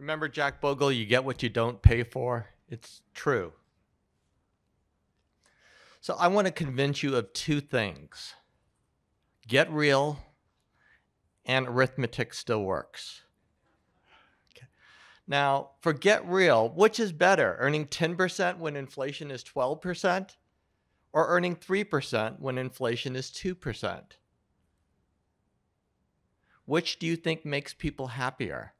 Remember Jack Bogle, you get what you don't pay for? It's true. So I want to convince you of two things get real and arithmetic still works. Okay. Now, for get real, which is better, earning 10% when inflation is 12% or earning 3% when inflation is 2%? Which do you think makes people happier?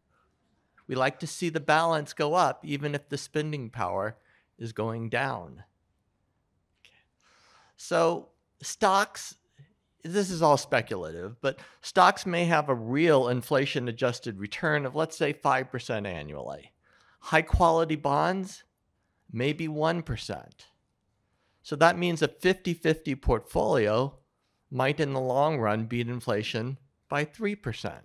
We like to see the balance go up even if the spending power is going down. Okay. So, stocks this is all speculative, but stocks may have a real inflation adjusted return of, let's say, 5% annually. High quality bonds, maybe 1%. So that means a 50 50 portfolio might, in the long run, beat inflation by 3%.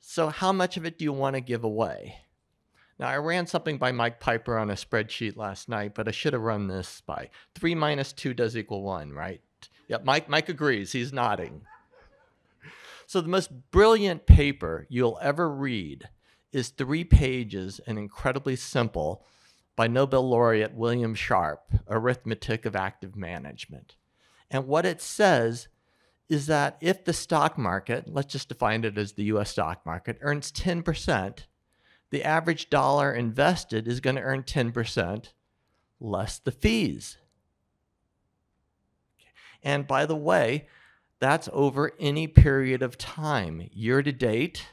So, how much of it do you want to give away? Now, I ran something by Mike Piper on a spreadsheet last night, but I should have run this by 3 minus 2 does equal 1, right? Yep, Mike, Mike agrees. He's nodding. So, the most brilliant paper you'll ever read is three pages and incredibly simple by Nobel laureate William Sharpe, Arithmetic of Active Management. And what it says is that if the stock market, let's just define it as the US stock market, earns 10%, the average dollar invested is going to earn 10% less the fees. And by the way, that's over any period of time, year to date,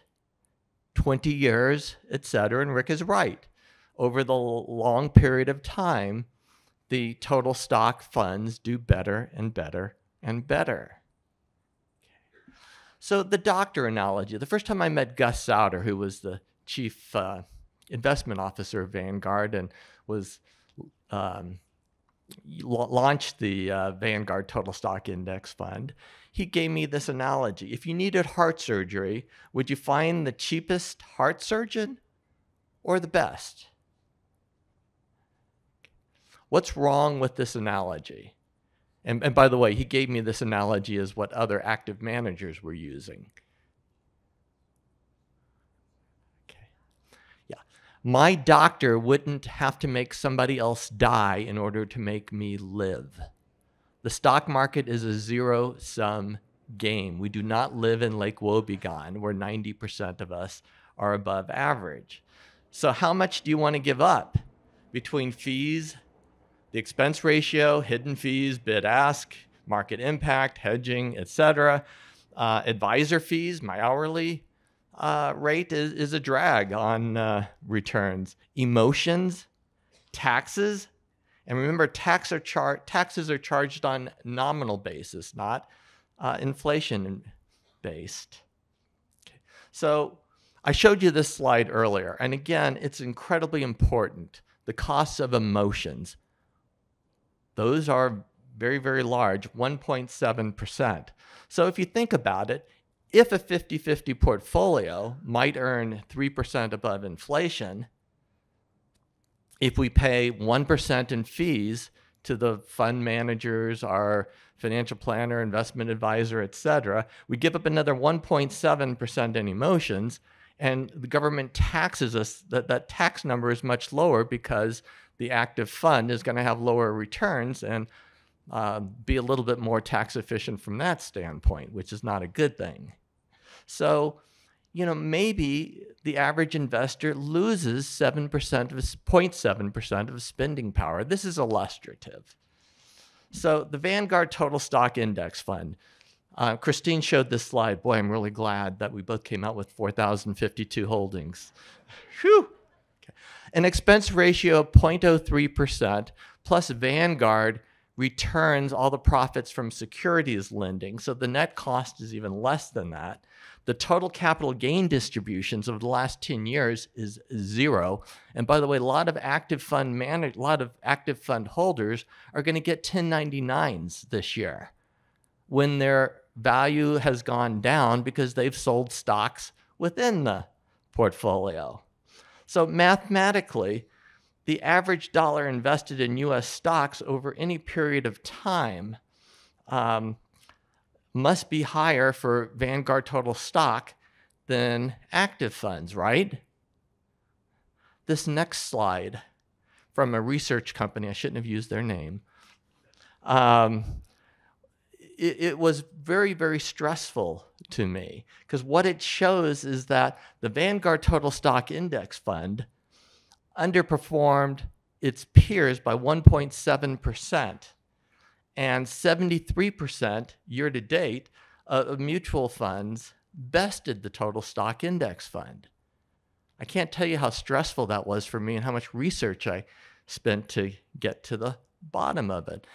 20 years, etc. And Rick is right. Over the long period of time, the total stock funds do better and better and better. So, the doctor analogy the first time I met Gus Sauter, who was the chief uh, investment officer of Vanguard and was um, launched the uh, Vanguard Total Stock Index Fund, he gave me this analogy. If you needed heart surgery, would you find the cheapest heart surgeon or the best? What's wrong with this analogy? And, and by the way, he gave me this analogy as what other active managers were using. Okay. Yeah. my doctor wouldn't have to make somebody else die in order to make me live. The stock market is a zero sum game. We do not live in Lake Wobegon, where 90% of us are above average. So, how much do you want to give up between fees, the expense ratio, hidden fees, bid ask, market impact, hedging, etc., uh, advisor fees, my hourly uh, rate is, is a drag on uh, returns. Emotions, taxes, and remember, tax are char- taxes are charged on nominal basis, not uh, inflation based. Okay. So I showed you this slide earlier, and again, it's incredibly important. The costs of emotions, those are very, very large, 1.7%. So if you think about it, if a 50 50 portfolio might earn 3% above inflation, if we pay 1% in fees to the fund managers, our financial planner, investment advisor, et cetera, we give up another 1.7% in emotions, and the government taxes us. That, that tax number is much lower because the active fund is going to have lower returns and uh, be a little bit more tax efficient from that standpoint, which is not a good thing. So, you know, maybe the average investor loses 7% of 0.7% of spending power. This is illustrative. So, the Vanguard Total Stock Index Fund. Uh, Christine showed this slide. Boy, I'm really glad that we both came out with 4,052 holdings. Whew. Okay. An expense ratio of 0.03% plus Vanguard returns all the profits from securities lending. So the net cost is even less than that. The total capital gain distributions of the last 10 years is zero. And by the way, a lot of active fund manage, a lot of active fund holders are going to get 1099s this year when their value has gone down because they've sold stocks within the portfolio. So mathematically, the average dollar invested in US stocks over any period of time um, must be higher for Vanguard total stock than active funds, right? this next slide from a research company, I shouldn't have used their name. Um, it, it was very, very stressful to me because what it shows is that the Vanguard Total Stock Index Fund underperformed its peers by 1.7%, and 73% year to date of mutual funds bested the Total Stock Index Fund. I can't tell you how stressful that was for me and how much research I spent to get to the bottom of it.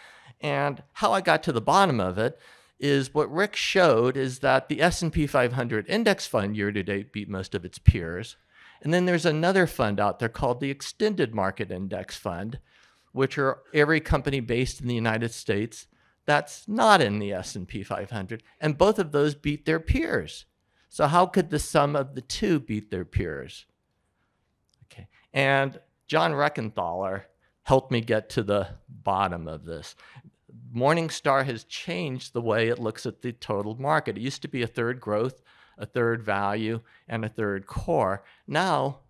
And how I got to the bottom of it is what Rick showed is that the S&P 500 index fund year to date beat most of its peers. And then there's another fund out there called the Extended Market Index Fund, which are every company based in the United States that's not in the S&P 500, and both of those beat their peers. So how could the sum of the two beat their peers? Okay. And John Rekenthaler helped me get to the bottom of this. Morningstar has changed the way it looks at the total market. It used to be a third growth, a third value, and a third core. Now,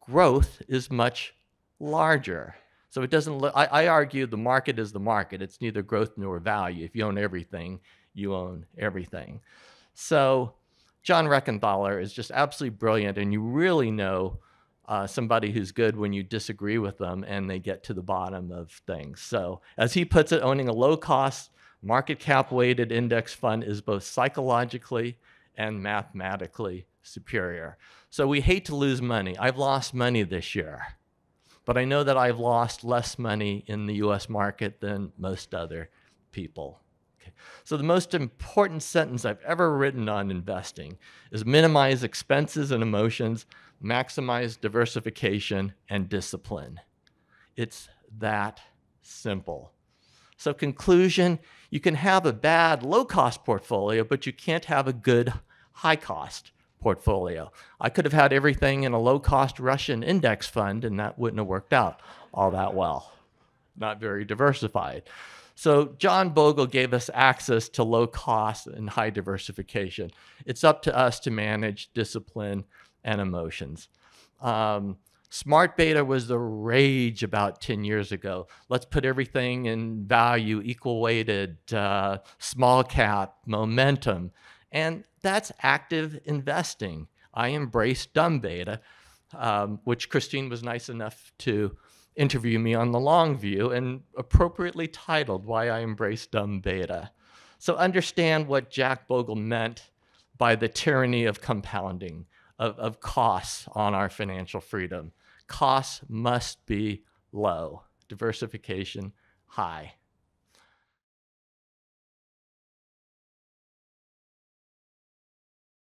growth is much larger. So it doesn't look, I, I argue the market is the market. It's neither growth nor value. If you own everything, you own everything. So John Rekenthaler is just absolutely brilliant, and you really know uh, somebody who's good when you disagree with them and they get to the bottom of things. So, as he puts it, owning a low cost, market cap weighted index fund is both psychologically and mathematically superior. So, we hate to lose money. I've lost money this year, but I know that I've lost less money in the US market than most other people. So, the most important sentence I've ever written on investing is minimize expenses and emotions maximize diversification and discipline. It's that simple. So, conclusion you can have a bad low cost portfolio, but you can't have a good high cost portfolio. I could have had everything in a low cost Russian index fund, and that wouldn't have worked out all that well. Not very diversified. So, John Bogle gave us access to low cost and high diversification. It's up to us to manage discipline and emotions. Um, smart beta was the rage about 10 years ago. Let's put everything in value, equal weighted, uh, small cap, momentum. And that's active investing. I embrace dumb beta, um, which Christine was nice enough to interview me on the long view and appropriately titled Why I Embrace Dumb Beta. So understand what Jack Bogle meant by the tyranny of compounding of, of costs on our financial freedom. Costs must be low, diversification high.